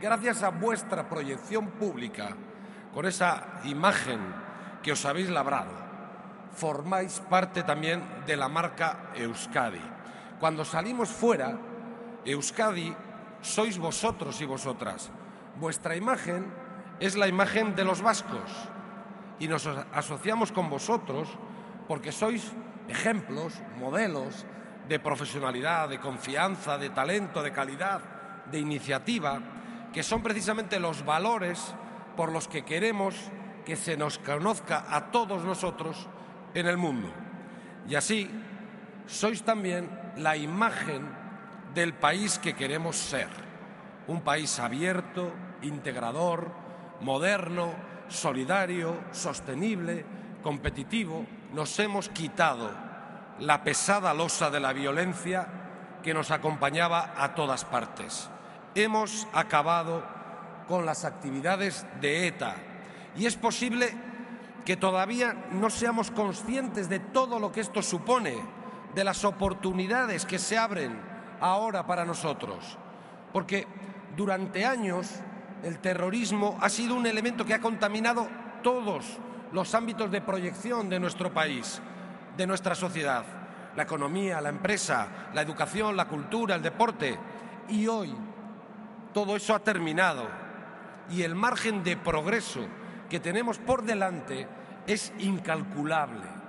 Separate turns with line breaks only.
Gracias a vuestra proyección pública, con esa imagen que os habéis labrado, formáis parte también de la marca Euskadi. Cuando salimos fuera, Euskadi sois vosotros y vosotras. Vuestra imagen es la imagen de los vascos y nos asociamos con vosotros porque sois ejemplos, modelos de profesionalidad, de confianza, de talento, de calidad, de iniciativa, que son precisamente los valores por los que queremos que se nos conozca a todos nosotros en el mundo. Y así sois también la imagen del país que queremos ser. Un país abierto, integrador, moderno, solidario, sostenible, competitivo. Nos hemos quitado la pesada losa de la violencia que nos acompañaba a todas partes. Hemos acabado con las actividades de ETA. Y es posible que todavía no seamos conscientes de todo lo que esto supone, de las oportunidades que se abren ahora para nosotros, porque durante años el terrorismo ha sido un elemento que ha contaminado todos los ámbitos de proyección de nuestro país, de nuestra sociedad, la economía, la empresa, la educación, la cultura, el deporte. Y hoy todo eso ha terminado y el margen de progreso que tenemos por delante es incalculable.